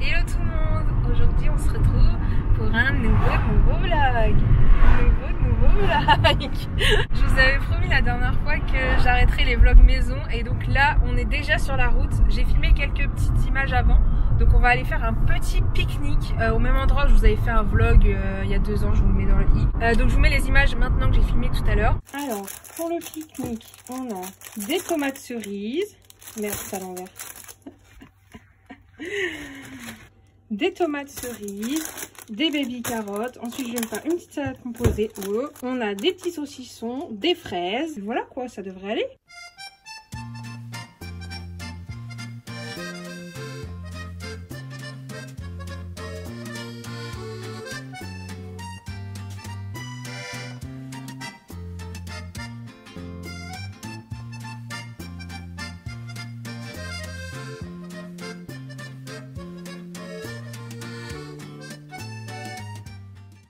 Hello tout le monde Aujourd'hui on se retrouve pour un nouveau nouveau vlog Nouveau nouveau vlog Je vous avais promis la dernière fois que j'arrêterais les vlogs maison et donc là on est déjà sur la route. J'ai filmé quelques petites images avant donc on va aller faire un petit pique-nique euh, au même endroit où je vous avais fait un vlog euh, il y a deux ans, je vous mets dans le i. Euh, donc je vous mets les images maintenant que j'ai filmé tout à l'heure. Alors pour le pique-nique on a des tomates cerises. Merde c'est à l'envers des tomates cerises, des baby carottes. Ensuite, je vais me faire une petite salade composée. On a des petits saucissons, des fraises. Voilà quoi, ça devrait aller.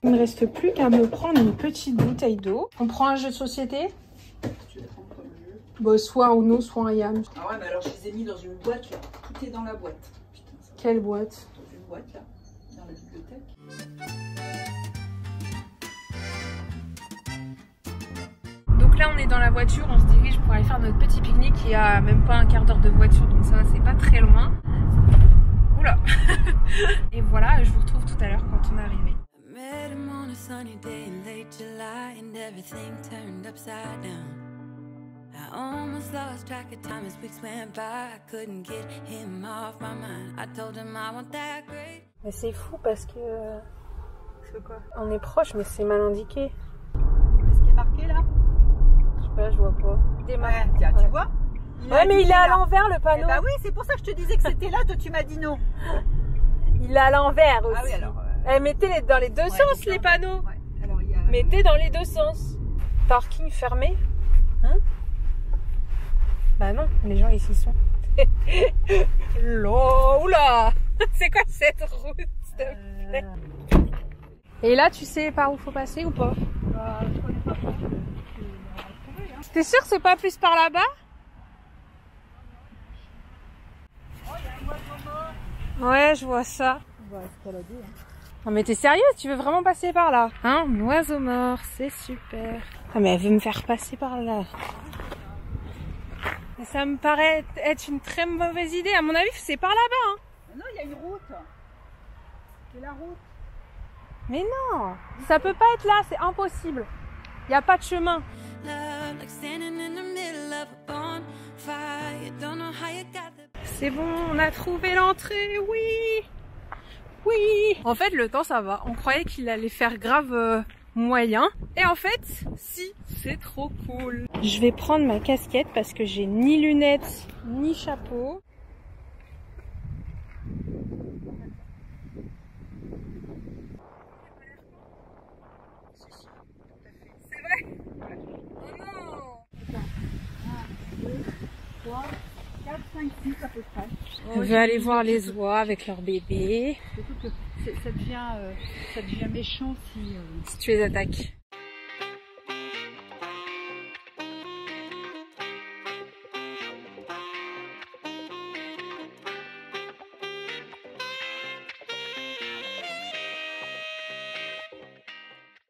Il ne reste plus qu'à me prendre une petite bouteille d'eau. On prend un jeu de société? Tu veux prendre comme jeu Bon, soit un Uno, soit un Yam. Ah ouais, mais alors je les ai mis dans une boîte là. Tout est dans la boîte. Putain, ça. Quelle boîte? Dans une boîte là, dans la bibliothèque. Donc là, on est dans la voiture. On se dirige pour aller faire notre petit pique-nique. Il y a même pas un quart d'heure de voiture, donc ça, c'est pas très loin. Oula Et voilà, je vous retrouve tout à l'heure quand on est arrivé. Met him on a sunny day in late July, and everything turned upside down. I almost lost track of time as weeks went by. I couldn't get him off my mind. I told him I want that great. Mais c'est fou parce que... C'est quoi? On est proche, mais c'est mal indiqué. Qu'est-ce qui est marqué là? Je sais pas, je vois pas. Ouais, tiens, tu vois? Ouais, mais il est à l'envers le Eh panneau. bah oui, c'est pour ça que je te disais que c'était là, toi tu m'as dit non. Il est à l'envers aussi. Ah oui, alors. Euh, Eh, mettez les dans les deux ouais, sens les panneaux. Ouais, alors y a. Mettez dans les deux sens. Parking fermé. Hein Bah non, les gens ici sont. Oula C'est quoi cette route s'il te plaît Euh, Et là, tu sais par où faut passer ou pas bah, je connais pas hein. T'es sûr que c'est pas plus par là-bas Ouais, je vois ça. On va escalader. Hein. Non mais t'es sérieuse Tu veux vraiment passer par là Hein? Un oiseau mort, c'est super. Ah mais elle veut me faire passer par là. Mais ça me paraît être une très mauvaise idée. À mon avis, c'est par là-bas. Hein. Non, il y a une route. C'est la route. Mais non Ça peut pas être là, c'est impossible. Il y a pas de chemin. C'est bon, on a trouvé l'entrée, oui Oui En fait, le temps, ça va. On croyait qu'il allait faire grave euh, moyen. Et en fait, si, c'est trop cool. Je vais prendre ma casquette parce que j'ai ni lunettes, ni chapeau. Oh non 3, 4, 5, 6 à peu près. On veut aller voir les oies avec leur bébé. Ça devient, euh, ça devient méchant si. euh, Si tu les attaques.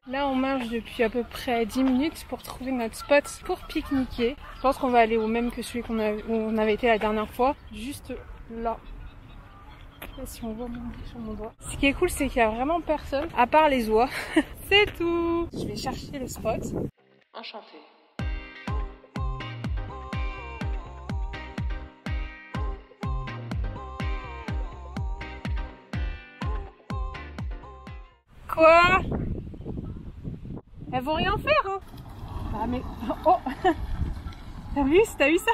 Là, on marche depuis à peu près 10 minutes pour trouver notre spot pour pique-niquer. Je pense qu'on va aller au même que celui qu'on a- où on avait été la dernière fois, juste là. Je sais pas si on voit mon sur mon doigt. Ce qui est cool, c'est qu'il y a vraiment personne, à part les oies. c'est tout. Je vais chercher le spot. Enchanté. Quoi? Elles vont rien faire, hein Ah mais... Oh T'as vu T'as vu ça?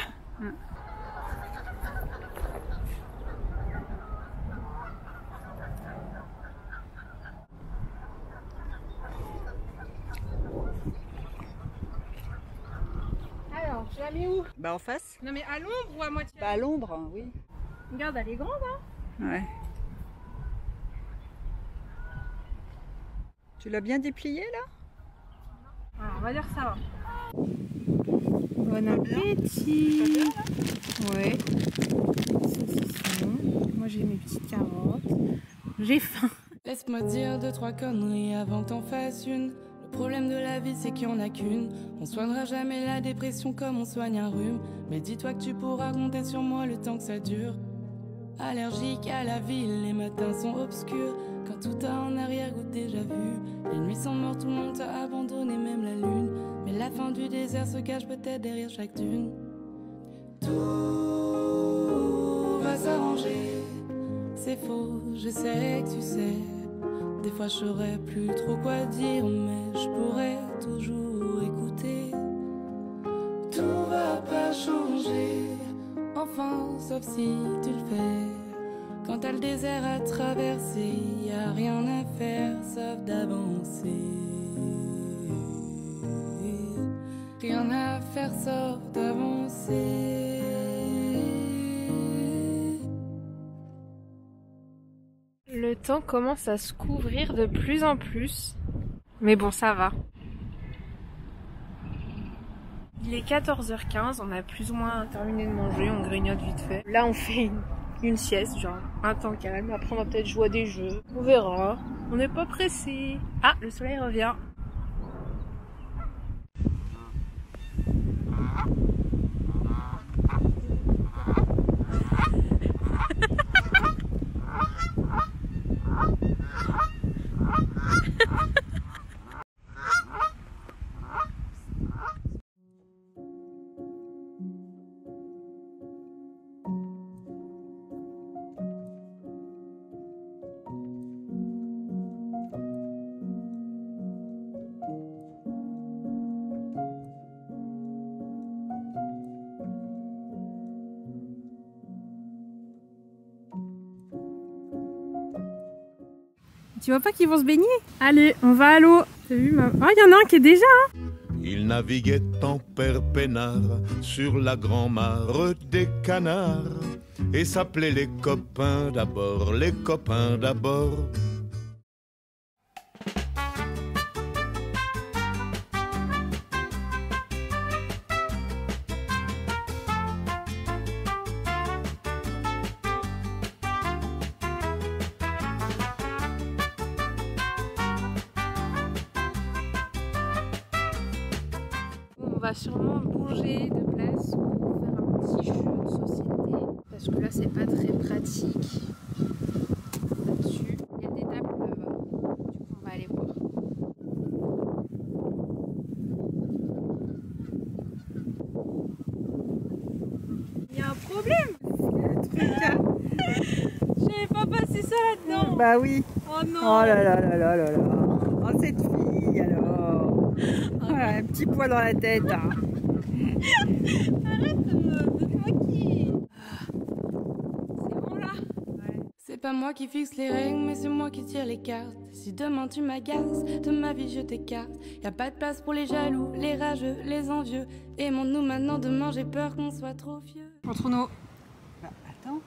Alors, je la mets où Bah en face Non mais à l'ombre ou à moitié? Bah à l'ombre, hein, oui. Regarde, elle est grande, hein Ouais. Tu l'as bien déplié là? Ah, on va dire ça va. Bon appétit Ouais. Saucisson. Moi j'ai mes petites carottes. j'ai faim. Laisse-moi dire deux, trois conneries avant que t'en fasses une. Le problème de la vie, c'est qu'il n'y en a qu'une. On soignera jamais la dépression comme on soigne un rhume. Mais dis-toi que tu pourras compter sur moi le temps que ça dure. Allergique à la ville, les matins sont obscurs. Quand tout a en arrière-goût déjà vu. Les nuits sont mortes, tout le monde t'a abandonné, même la lune. Mais la fin du désert se cache peut-être derrière chaque dune. Tout va s'arranger. C'est faux, je sais que tu sais. Des fois, je saurais plus trop quoi dire, mais je pourrais toujours écouter. Tout va pas changer, enfin, sauf si tu le fais. Quand t'as le désert à traverser, y a rien à faire sauf d'avancer. Rien à faire sauf d'avancer. Temps commence à se couvrir de plus en plus. Mais bon, ça va. Il est 14h15, on a plus ou moins terminé de manger, on grignote vite fait. Là, on fait une, une sieste, genre un temps calme. Après, on va peut-être jouer à des jeux. On verra. On n'est pas pressé. Ah, le soleil revient. Tu vois pas qu'ils vont se baigner Allez, on va à l'eau. T'as vu ma... Oh, il y en a un qui est déjà. Il naviguait en père peinard sur la grand-mare des canards et s'appelait les copains d'abord, les copains d'abord. Va sûrement bouger de place pour faire un petit jeu de société. Parce que là, c'est pas très pratique. Là-dessus, il y a des tables là-bas. Du coup, on va aller voir. Il y a un problème J'avais pas passé ça là-dedans Bah oui. Oh non Oh là là là là là là. Oh cette fille petit poids dans la tête. hein. Arrête de me, de te moquer C'est bon là? C'est pas moi qui fixe les règles, mais c'est moi qui tire les cartes. Si demain tu m'agaces, de ma vie je t'écarte. Y a pas de place pour les jaloux, les rageux, les envieux. Aimons-nous maintenant, demain j'ai peur qu'on soit trop vieux. Contre Uno, Bah, attends,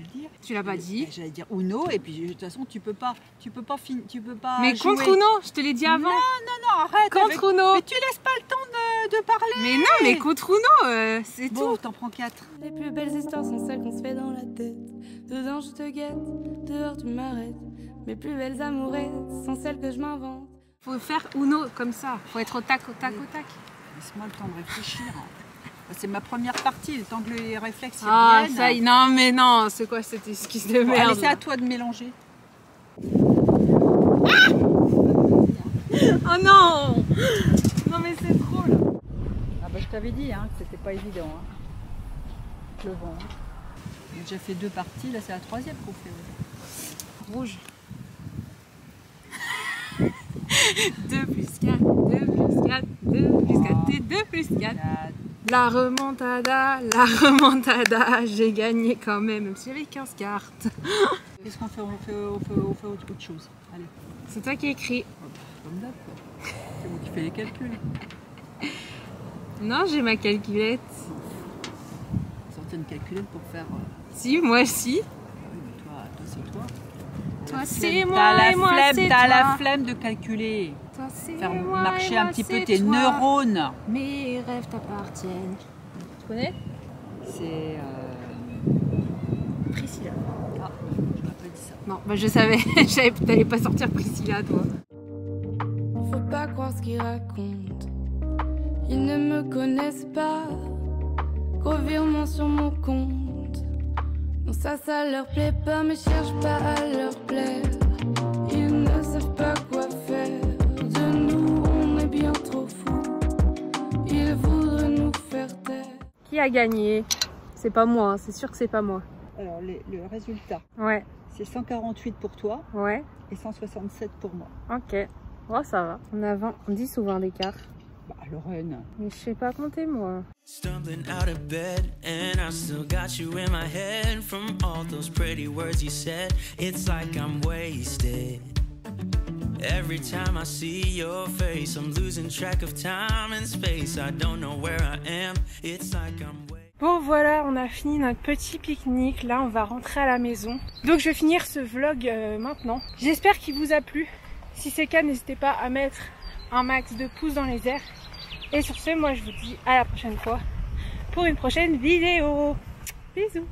le dire. tu l'as pas dit. Bah, J'allais dire Uno et puis de toute façon tu peux pas, tu peux pas fin- tu peux pas. Mais jouer. contre Uno, je te l'ai dit avant. Non non arrête. avec- Contre Uno. Mais tu laisses pas le temps de, de parler. Mais non, mais contre Uno, euh, c'est Bon, tout. t'en prends quatre. Les plus belles histoires sont celles qu'on se fait dans la tête. Dedans je te guette, dehors tu m'arrêtes. Mes plus belles amourettes sont celles que je m'invente. Faut faire Uno comme ça. Faut être au tac, au tac, au tac. Laisse-moi le temps de réfléchir. Bah, C'est ma première partie, le temps que les réflexes Ah, reviennent. ça y est. Non, mais non, c'est quoi cette esquisse de Bon, merde allez, c'est à toi de mélanger. Oh non Non, mais c'est trop là. Ah bah je t'avais dit hein, que c'était pas évident. Hein. Le vent. J'ai déjà fait deux parties, là c'est la troisième qu'on fait. Rouge. 2 plus 4, 2 plus 4, 2 plus 4 et 2 plus 4. La remontada, la remontada, j'ai gagné quand même, même si j'avais 15 cartes. Qu'est-ce qu'on fait on fait, on fait, on fait autre, chose. Allez, C'est toi qui écris. comme d'hab. quoi. C'est moi qui fais les calculs. Non, j'ai ma calculette. Sortir une calculette pour faire. euh, Si, moi si. oui, mais toi, toi c'est toi. Toi, c'est moi, T'as la et moi, flemme, t'as la flemme de calculer. Toi, c'est Faire moi, marcher un petit peu tes toi. neurones. Mes rêves t'appartiennent. Tu connais C'est. Euh... Priscilla. Ah, je pas dit ça. Non, bah je savais, je savais que t'allais pas sortir Priscilla, toi. Faut pas croire ce qu'ils racontent. Ils ne me connaissent pas. Gros virement sur mon compte. Non, ça, ça leur plaît pas, mais cherche pas à leur plaire. Qui a gagné C'est pas moi, hein, c'est sûr que c'est pas moi. Alors, les- le résultat, Ouais, c'est 148 pour toi ouais, et 167 pour moi. ok. Oh, ça va. On a 20, 10 ou 20 d'écart. Bah, Lorraine. Mais je sais pas compter, moi. Stumbling out of bed, and I still got you in my head from all those pretty words you said. It's like I'm wasted. Bon voilà, on a fini notre petit pique-nique. Là, on va rentrer à la maison. Donc je vais finir ce vlog euh, maintenant. J'espère qu'il vous a plu. Si c'est le cas, n'hésitez pas à mettre un max de pouces dans les airs. Et sur ce, moi je vous dis à la prochaine fois pour une prochaine vidéo. Bisous